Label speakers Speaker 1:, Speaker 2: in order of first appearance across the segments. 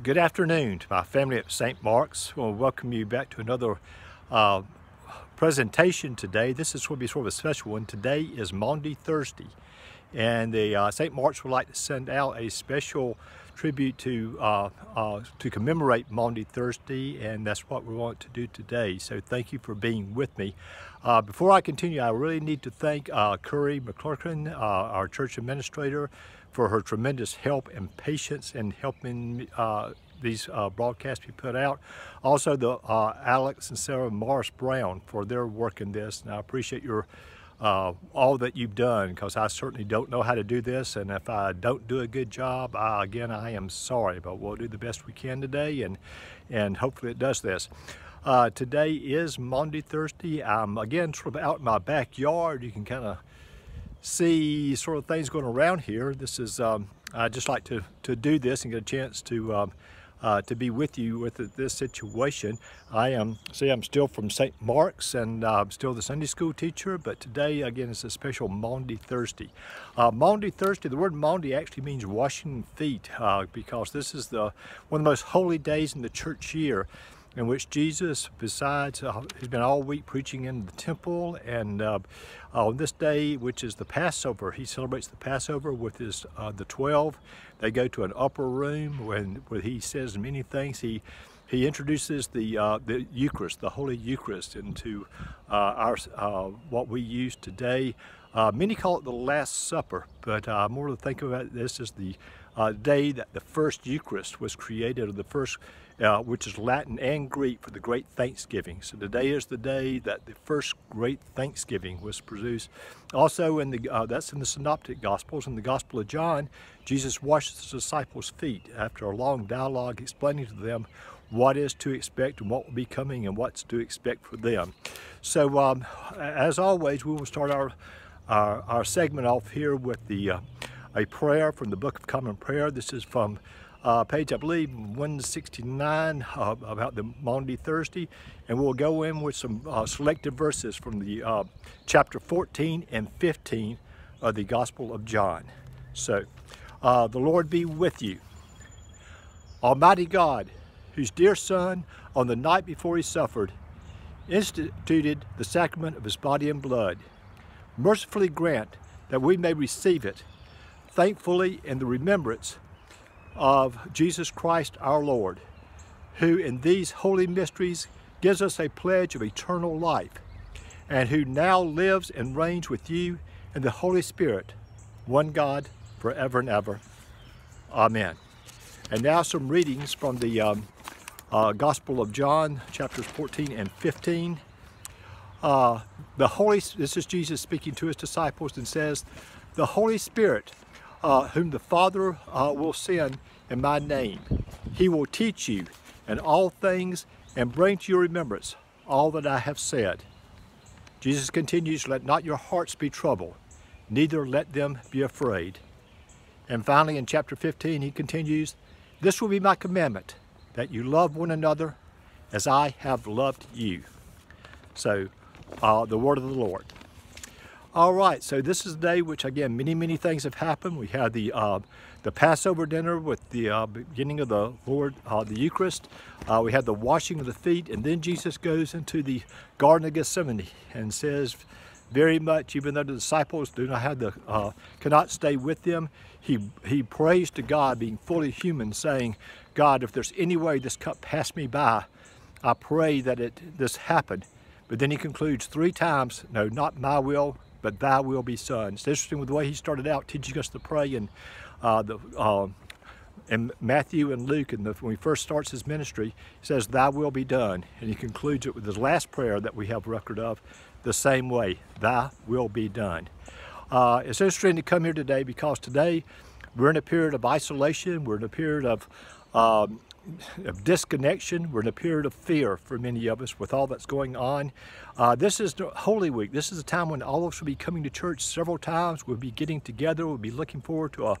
Speaker 1: Good afternoon to my family at St. Mark's. I want to welcome you back to another uh, presentation today. This is going to be sort of a special one. Today is Maundy Thursday, and the uh, St. Mark's would like to send out a special tribute to uh, uh, to commemorate Maundy Thursday, and that's what we want to do today. So thank you for being with me. Uh, before I continue, I really need to thank uh, Curry McClurkin, our church administrator, for her tremendous help and patience in helping uh, these uh, broadcasts be put out. Also, the uh, Alex and Sarah Morris Brown for their work in this, and I appreciate your uh, all that you've done because I certainly don't know how to do this, and if I don't do a good job, I, again, I am sorry, but we'll do the best we can today, and and hopefully it does this. Uh, today is Maundy, Thursday. I'm again sort of out in my backyard. You can kind of see sort of things going around here. This is, um, I just like to, to do this and get a chance to um, uh, to be with you with this situation. I am, see, I'm still from St. Mark's and uh, I'm still the Sunday school teacher, but today, again, it's a special Maundy Thursday. Uh, Maundy Thursday, the word Maundy actually means washing feet uh, because this is the one of the most holy days in the church year in which Jesus, besides, uh, he's been all week preaching in the temple, and uh, on this day, which is the Passover, he celebrates the Passover with his uh, the twelve. They go to an upper room when where he says many things. He he introduces the uh, the Eucharist, the Holy Eucharist, into uh, our uh, what we use today. many call it the Last Supper, but more to think about this as the day that the first Eucharist was created, or the first uh, which is Latin and Greek for the Great Thanksgiving. So today is the day that the first Great Thanksgiving was produced. Also, in the uh, that's in the Synoptic Gospels. In the Gospel of John, Jesus washes his disciples' feet after a long dialogue explaining to them what is to expect and what will be coming and what's to expect for them. So, um, as always, we will start our, our, our segment off here with the uh, a prayer from the Book of Common Prayer. This is from uh, page, I believe, 169 uh, about the Maundy Thursday. And we'll go in with some uh, selected verses from the uh, chapter 14 and 15 of the Gospel of John. So, uh, the Lord be with you. Almighty God, whose dear Son, on the night before he suffered, instituted the sacrament of his body and blood, mercifully grant that we may receive it, thankfully in the remembrance of Jesus Christ our Lord, who in these holy mysteries gives us a pledge of eternal life, and who now lives and reigns with you in the Holy Spirit, one God, forever and ever. Amen. And now some readings from the um, uh, Gospel of John, chapters 14 and 15. Uh, the Holy, this is Jesus speaking to his disciples and says, the Holy Spirit uh, whom the Father uh, will send in my name. He will teach you in all things and bring to your remembrance all that I have said. Jesus continues, let not your hearts be troubled, neither let them be afraid. And finally in chapter 15 he continues, this will be my commandment, that you love one another as I have loved you. So, uh, the word of the Lord. All right, so this is the day which again, many, many things have happened. We had the uh, the Passover dinner with the uh, beginning of the Lord, uh, the Eucharist. Uh, we had the washing of the feet, and then Jesus goes into the Garden of Gethsemane and says, very much, even though the disciples do not have the, uh, cannot stay with them, he, he prays to God, being fully human, saying, God, if there's any way this cup pass me by, I pray that it this happen. But then he concludes three times, no, not my will, but thy will be done. It's interesting with the way he started out teaching us to pray and uh, the, uh, in Matthew and Luke, and when he first starts his ministry, he says, Thy will be done. And he concludes it with his last prayer that we have record of the same way, Thy will be done. Uh, it's interesting to come here today because today we're in a period of isolation, we're in a period of um, of disconnection. We're in a period of fear for many of us with all that's going on. Uh, this is Holy Week. This is a time when all of us will be coming to church several times. We'll be getting together. We'll be looking forward to a,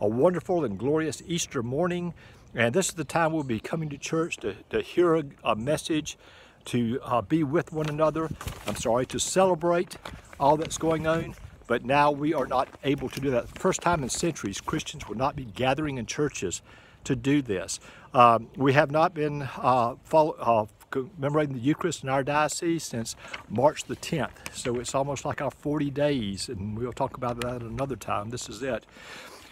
Speaker 1: a wonderful and glorious Easter morning. And this is the time we'll be coming to church to, to hear a, a message, to uh, be with one another. I'm sorry, to celebrate all that's going on. But now we are not able to do that. First time in centuries, Christians will not be gathering in churches to do this. Um, we have not been uh, follow, uh, commemorating the Eucharist in our diocese since March the 10th. So it's almost like our 40 days, and we'll talk about that another time. This is it.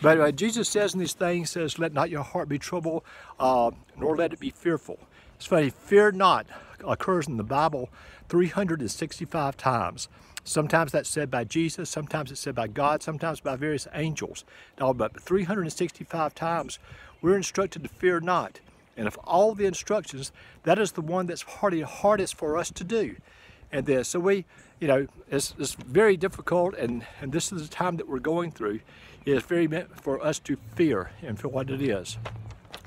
Speaker 1: But uh, Jesus says in these things, says, let not your heart be troubled, uh, nor let it be fearful. It's funny, fear not occurs in the Bible 365 times. Sometimes that's said by Jesus, sometimes it's said by God, sometimes by various angels. But 365 times we're instructed to fear not. And of all the instructions, that is the one that's hardest for us to do. And this, so we, you know, it's, it's very difficult, and, and this is the time that we're going through. It is very meant for us to fear and for what it is.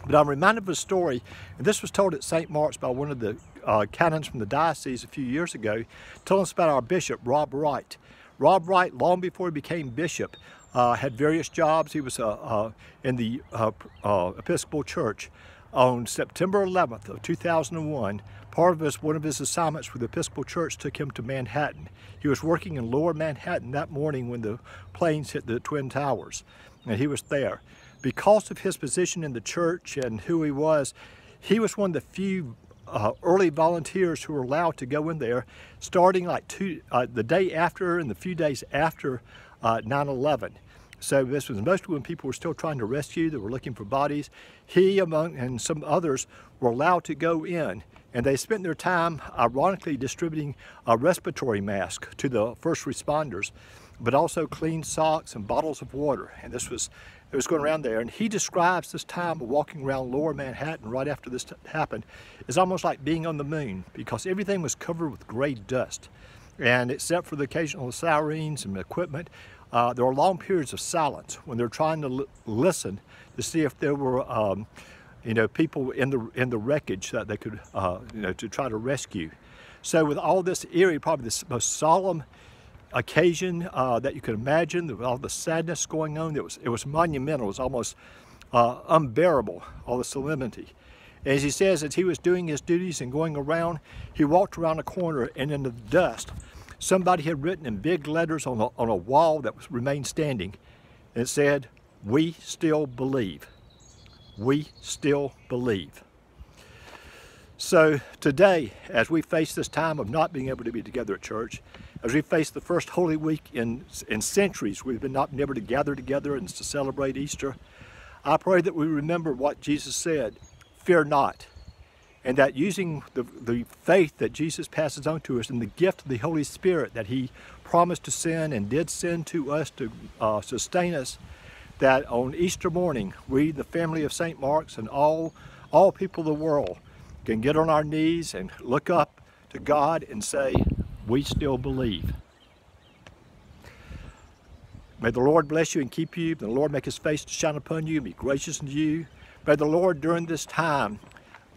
Speaker 1: But I'm reminded of a story, and this was told at St. Mark's by one of the uh, canons from the diocese a few years ago, telling us about our bishop, Rob Wright. Rob Wright, long before he became bishop, uh, had various jobs. He was uh, uh in the uh, uh, Episcopal Church. On September 11th of 2001, part of his, one of his assignments with the Episcopal Church took him to Manhattan. He was working in lower Manhattan that morning when the planes hit the Twin Towers, and he was there. Because of his position in the church and who he was, he was one of the few uh, early volunteers who were allowed to go in there starting like two, uh, the day after and the few days after 9-11. Uh, so this was mostly when people were still trying to rescue, they were looking for bodies. He among and some others were allowed to go in and they spent their time ironically distributing a respiratory mask to the first responders, but also clean socks and bottles of water. And this was it was going around there. And he describes this time of walking around lower Manhattan right after this happened as almost like being on the moon because everything was covered with gray dust. And except for the occasional sirens and equipment, uh, there were long periods of silence when they're trying to listen to see if there were, um, you know, people in the in the wreckage that they could, uh, you know, to try to rescue. So with all this eerie, probably the most solemn occasion uh, that you could imagine, all the sadness going on, it was it was monumental. It was almost uh, unbearable, all the solemnity. As he says, as he was doing his duties and going around, he walked around a corner and in the dust, somebody had written in big letters on a, on a wall that was, remained standing. And said, we still believe. We still believe. So today, as we face this time of not being able to be together at church, as we face the first Holy Week in, in centuries, we've been not been able to gather together and to celebrate Easter, I pray that we remember what Jesus said, fear not, and that using the, the faith that Jesus passes on to us and the gift of the Holy Spirit that he promised to send and did send to us to uh, sustain us, that on Easter morning, we, the family of St. Mark's and all, all people of the world, can get on our knees and look up to God and say, we still believe. May the Lord bless you and keep you. May the Lord make his face to shine upon you and be gracious unto you. May the Lord during this time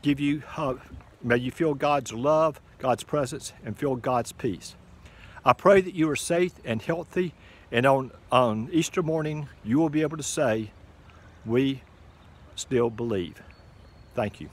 Speaker 1: give you, uh, may you feel God's love, God's presence, and feel God's peace. I pray that you are safe and healthy, and on, on Easter morning, you will be able to say, we still believe. Thank you.